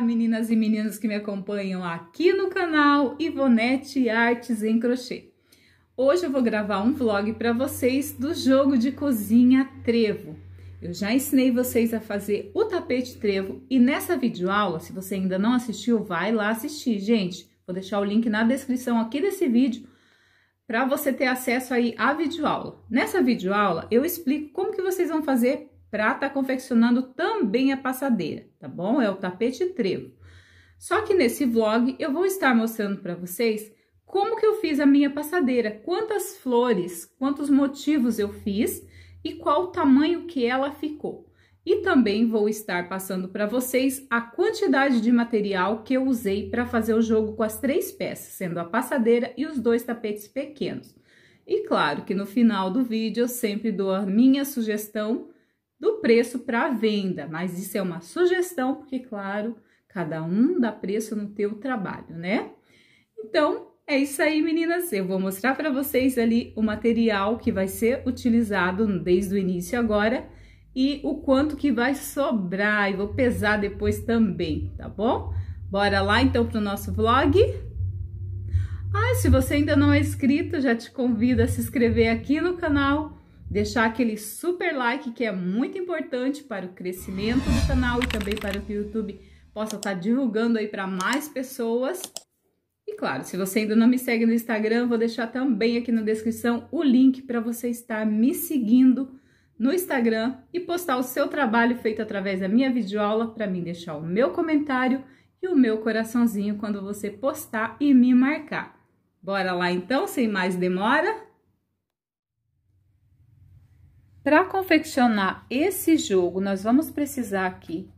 meninas e meninos que me acompanham aqui no canal Ivonete Artes em Crochê. Hoje eu vou gravar um vlog para vocês do jogo de cozinha trevo. Eu já ensinei vocês a fazer o tapete trevo e nessa videoaula, se você ainda não assistiu, vai lá assistir, gente. Vou deixar o link na descrição aqui desse vídeo para você ter acesso aí à videoaula. Nessa videoaula eu explico como que vocês vão fazer para estar tá confeccionando também a passadeira, tá bom? É o tapete trevo. Só que nesse vlog eu vou estar mostrando para vocês como que eu fiz a minha passadeira, quantas flores, quantos motivos eu fiz e qual o tamanho que ela ficou. E também vou estar passando para vocês a quantidade de material que eu usei para fazer o jogo com as três peças, sendo a passadeira e os dois tapetes pequenos. E claro que no final do vídeo eu sempre dou a minha sugestão do preço para venda, mas isso é uma sugestão, porque, claro, cada um dá preço no teu trabalho, né? Então, é isso aí, meninas. Eu vou mostrar para vocês ali o material que vai ser utilizado desde o início agora e o quanto que vai sobrar e vou pesar depois também, tá bom? Bora lá então para o nosso vlog. Ah, se você ainda não é inscrito, já te convido a se inscrever aqui no canal deixar aquele super like que é muito importante para o crescimento do canal e também para que o YouTube possa estar divulgando aí para mais pessoas. E claro, se você ainda não me segue no Instagram, vou deixar também aqui na descrição o link para você estar me seguindo no Instagram e postar o seu trabalho feito através da minha videoaula para mim deixar o meu comentário e o meu coraçãozinho quando você postar e me marcar. Bora lá então, sem mais demora? Para confeccionar esse jogo, nós vamos precisar aqui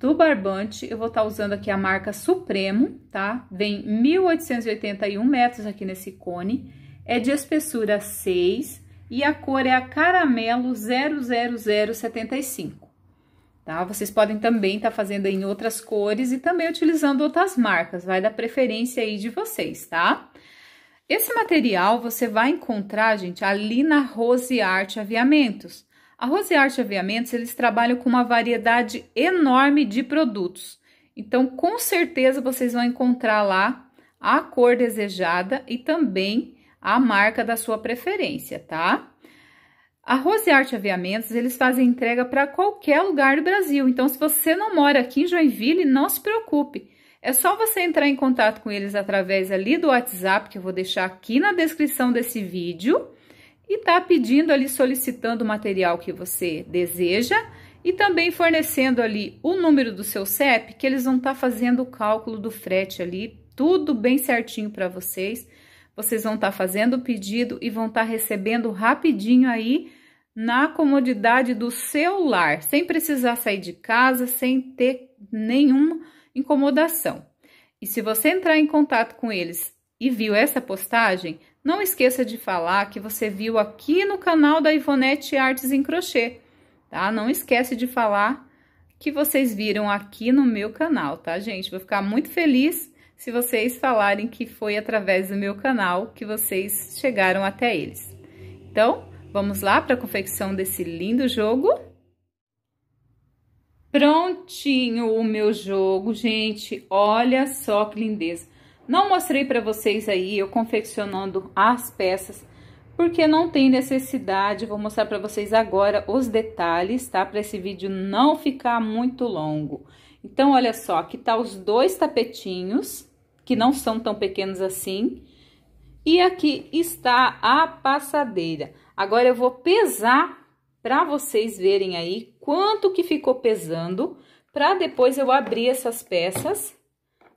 do barbante, eu vou estar tá usando aqui a marca Supremo, tá? Vem 1881 metros aqui nesse cone, é de espessura 6 e a cor é a caramelo 00075, tá? Vocês podem também estar tá fazendo em outras cores e também utilizando outras marcas, vai da preferência aí de vocês, tá? Esse material você vai encontrar, gente, ali na Rose Art Aviamentos. A Rose Art Aviamentos, eles trabalham com uma variedade enorme de produtos. Então, com certeza, vocês vão encontrar lá a cor desejada e também a marca da sua preferência, tá? A Rose Art Aviamentos, eles fazem entrega para qualquer lugar do Brasil. Então, se você não mora aqui em Joinville, não se preocupe. É só você entrar em contato com eles através ali do WhatsApp, que eu vou deixar aqui na descrição desse vídeo, e tá pedindo ali, solicitando o material que você deseja, e também fornecendo ali o número do seu CEP, que eles vão estar tá fazendo o cálculo do frete ali, tudo bem certinho para vocês. Vocês vão estar tá fazendo o pedido e vão estar tá recebendo rapidinho aí na comodidade do seu lar, sem precisar sair de casa, sem ter nenhum incomodação. E se você entrar em contato com eles e viu essa postagem, não esqueça de falar que você viu aqui no canal da Ivonete Artes em Crochê, tá? Não esquece de falar que vocês viram aqui no meu canal, tá, gente? Vou ficar muito feliz se vocês falarem que foi através do meu canal que vocês chegaram até eles. Então, vamos lá para a confecção desse lindo jogo? Prontinho o meu jogo, gente. Olha só que lindeza. Não mostrei para vocês aí eu confeccionando as peças, porque não tem necessidade. Vou mostrar para vocês agora os detalhes, tá? Para esse vídeo não ficar muito longo. Então, olha só, aqui tá os dois tapetinhos, que não são tão pequenos assim. E aqui está a passadeira. Agora, eu vou pesar para vocês verem aí quanto que ficou pesando, para depois eu abrir essas peças.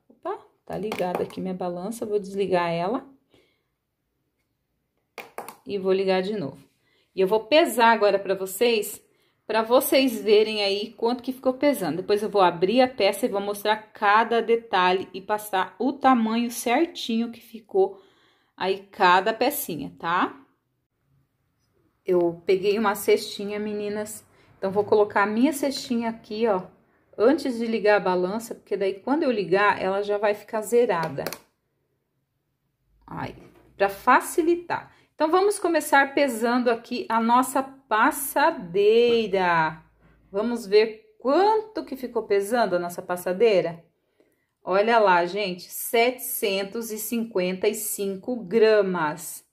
Opa, tá ligada aqui minha balança, vou desligar ela. E vou ligar de novo. E eu vou pesar agora para vocês, para vocês verem aí quanto que ficou pesando. Depois eu vou abrir a peça e vou mostrar cada detalhe e passar o tamanho certinho que ficou aí cada pecinha, tá? eu peguei uma cestinha, meninas. Então, vou colocar a minha cestinha aqui, ó, antes de ligar a balança, porque daí quando eu ligar, ela já vai ficar zerada. Aí, para facilitar. Então, vamos começar pesando aqui a nossa passadeira. Vamos ver quanto que ficou pesando a nossa passadeira? Olha lá, gente, 755 gramas.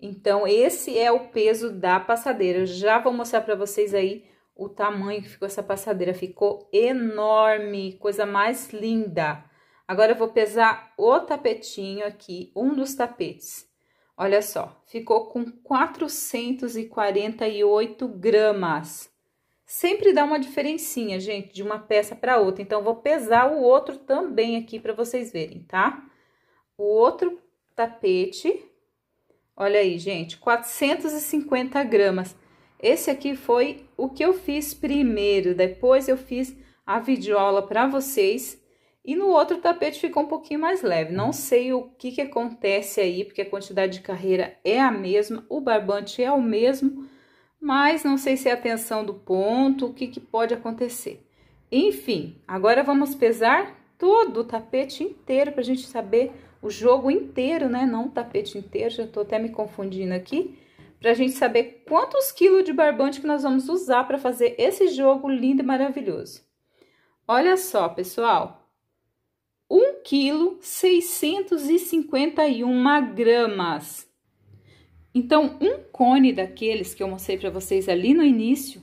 Então, esse é o peso da passadeira. Eu já vou mostrar para vocês aí o tamanho que ficou essa passadeira. Ficou enorme, coisa mais linda. Agora, eu vou pesar o tapetinho aqui, um dos tapetes. Olha só, ficou com 448 gramas. Sempre dá uma diferencinha, gente, de uma peça para outra. Então, vou pesar o outro também aqui para vocês verem, tá? O outro tapete, olha aí, gente, 450 gramas. Esse aqui foi o que eu fiz primeiro, depois eu fiz a videoaula para vocês. E no outro tapete ficou um pouquinho mais leve. Não sei o que que acontece aí, porque a quantidade de carreira é a mesma, o barbante é o mesmo, mas não sei se é a tensão do ponto, o que, que pode acontecer. Enfim, agora vamos pesar todo o tapete inteiro para a gente saber o jogo inteiro, né? Não o tapete inteiro, já tô até me confundindo aqui. Para a gente saber quantos quilos de barbante que nós vamos usar para fazer esse jogo lindo e maravilhoso. Olha só, pessoal. 1 quilo 651 gramas. Então, um cone daqueles que eu mostrei para vocês ali no início,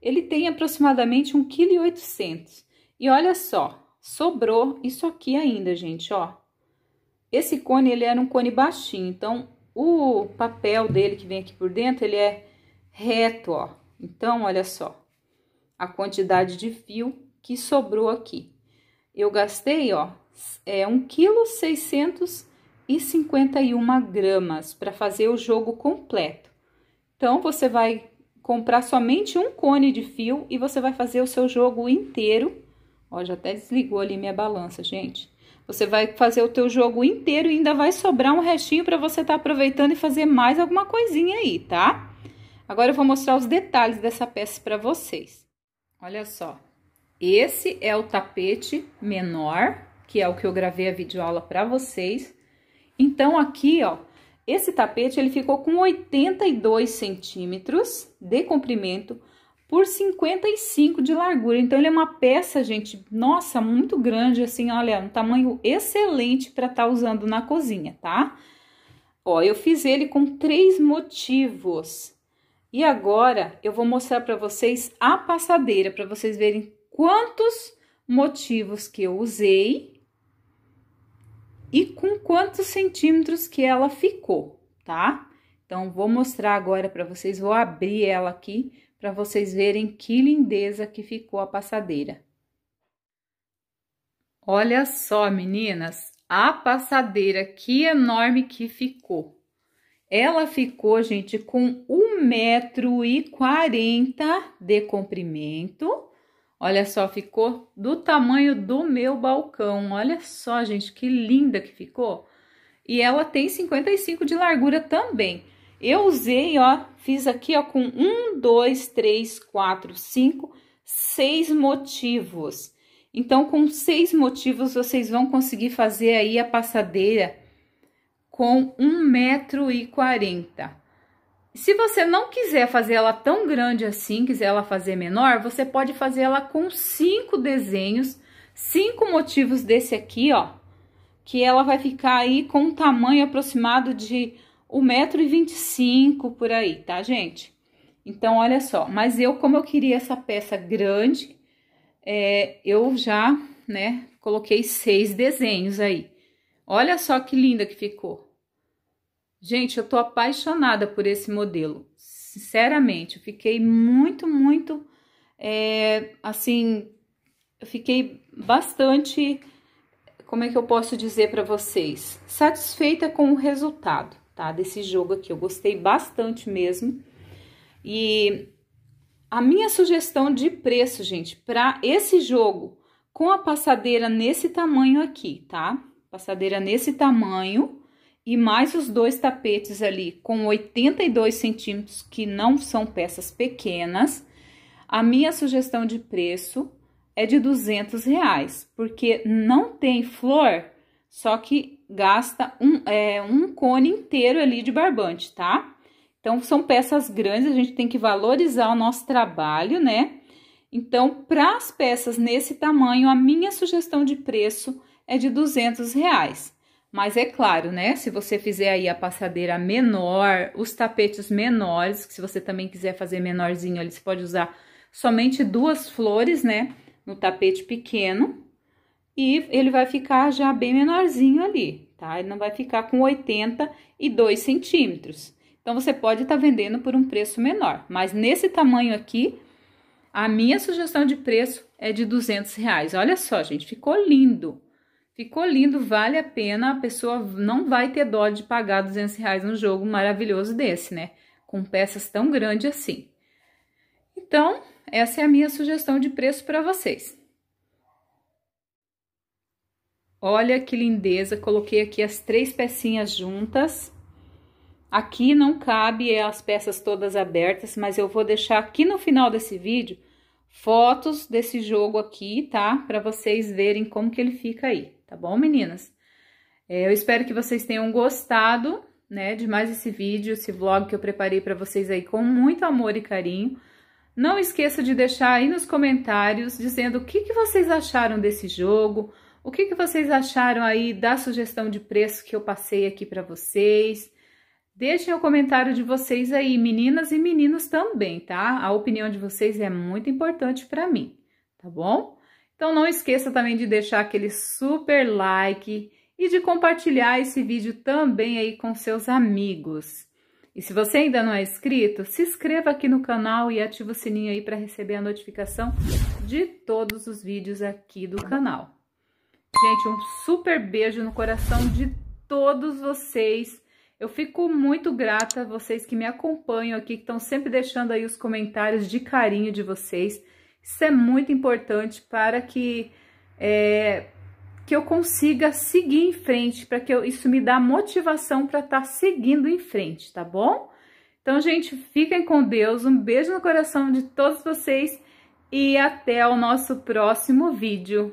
ele tem aproximadamente 1,8 kg. E olha só, sobrou isso aqui ainda, gente, ó. Esse cone, ele era um cone baixinho, então, o papel dele que vem aqui por dentro, ele é reto, ó. Então, olha só, a quantidade de fio que sobrou aqui. Eu gastei, ó, é 1,6 kg e 51 gramas para fazer o jogo completo. Então, você vai comprar somente um cone de fio e você vai fazer o seu jogo inteiro. Ó, já até desligou ali minha balança, gente. Você vai fazer o teu jogo inteiro e ainda vai sobrar um restinho para você estar tá aproveitando e fazer mais alguma coisinha aí, tá? Agora eu vou mostrar os detalhes dessa peça para vocês. Olha só, esse é o tapete menor, que é o que eu gravei a videoaula para vocês. Então, aqui, ó, esse tapete, ele ficou com 82 centímetros de comprimento por 55 de largura. Então, ele é uma peça, gente, nossa, muito grande, assim, olha, um tamanho excelente para estar tá usando na cozinha, tá? Ó, eu fiz ele com três motivos. E agora, eu vou mostrar para vocês a passadeira, para vocês verem quantos motivos que eu usei e com quantos centímetros que ela ficou, tá? Então, vou mostrar agora para vocês, vou abrir ela aqui para vocês verem que lindeza que ficou a passadeira. Olha só, meninas, a passadeira que enorme que ficou. Ela ficou, gente, com um metro e quarenta de comprimento Olha só, ficou do tamanho do meu balcão. Olha só, gente, que linda que ficou. E ela tem 55 de largura também. Eu usei, ó, fiz aqui, ó, com um, dois, três, quatro, cinco, seis motivos. Então, com seis motivos, vocês vão conseguir fazer aí a passadeira com um metro e quarenta. Se você não quiser fazer ela tão grande assim, quiser ela fazer menor, você pode fazer ela com cinco desenhos, cinco motivos desse aqui, ó, que ela vai ficar aí com um tamanho aproximado de 1,25m por aí, tá, gente? Então, olha só, mas eu, como eu queria essa peça grande, é, eu já, né, coloquei seis desenhos aí. Olha só que linda que ficou. Gente, eu tô apaixonada por esse modelo. Sinceramente, eu fiquei muito, muito, é, assim, eu fiquei bastante, como é que eu posso dizer para vocês? Satisfeita com o resultado, tá? Desse jogo aqui. Eu gostei bastante mesmo. E a minha sugestão de preço, gente, para esse jogo com a passadeira nesse tamanho aqui, tá? Passadeira nesse tamanho e mais os dois tapetes ali com 82 centímetros, que não são peças pequenas, a minha sugestão de preço é de 200 reais, porque não tem flor, só que gasta um, é, um cone inteiro ali de barbante, tá? Então, são peças grandes, a gente tem que valorizar o nosso trabalho, né? Então, para as peças nesse tamanho, a minha sugestão de preço é de 200 reais. Mas é claro, né? Se você fizer aí a passadeira menor, os tapetes menores, que se você também quiser fazer menorzinho, ali você pode usar somente duas flores, né? No tapete pequeno. E ele vai ficar já bem menorzinho ali, tá? Ele não vai ficar com 82 centímetros. Então, você pode estar tá vendendo por um preço menor. Mas nesse tamanho aqui, a minha sugestão de preço é de 200 reais. Olha só, gente, ficou lindo. Ficou lindo, vale a pena, a pessoa não vai ter dó de pagar 200 reais num jogo maravilhoso desse, né? Com peças tão grandes assim. Então, essa é a minha sugestão de preço para vocês. Olha que lindeza, coloquei aqui as três pecinhas juntas. Aqui não cabe as peças todas abertas, mas eu vou deixar aqui no final desse vídeo fotos desse jogo aqui, tá? Para vocês verem como que ele fica aí tá bom, meninas? É, eu espero que vocês tenham gostado, né, de mais esse vídeo, esse vlog que eu preparei para vocês aí com muito amor e carinho. Não esqueça de deixar aí nos comentários dizendo o que, que vocês acharam desse jogo, o que, que vocês acharam aí da sugestão de preço que eu passei aqui para vocês. Deixem o comentário de vocês aí, meninas e meninos também, tá? A opinião de vocês é muito importante para mim, tá bom? Então não esqueça também de deixar aquele super like e de compartilhar esse vídeo também aí com seus amigos. E se você ainda não é inscrito, se inscreva aqui no canal e ative o sininho aí para receber a notificação de todos os vídeos aqui do canal. Gente, um super beijo no coração de todos vocês. Eu fico muito grata a vocês que me acompanham aqui, que estão sempre deixando aí os comentários de carinho de vocês. Isso é muito importante para que, é, que eu consiga seguir em frente, para que eu, isso me dá motivação para estar tá seguindo em frente, tá bom? Então, gente, fiquem com Deus, um beijo no coração de todos vocês e até o nosso próximo vídeo.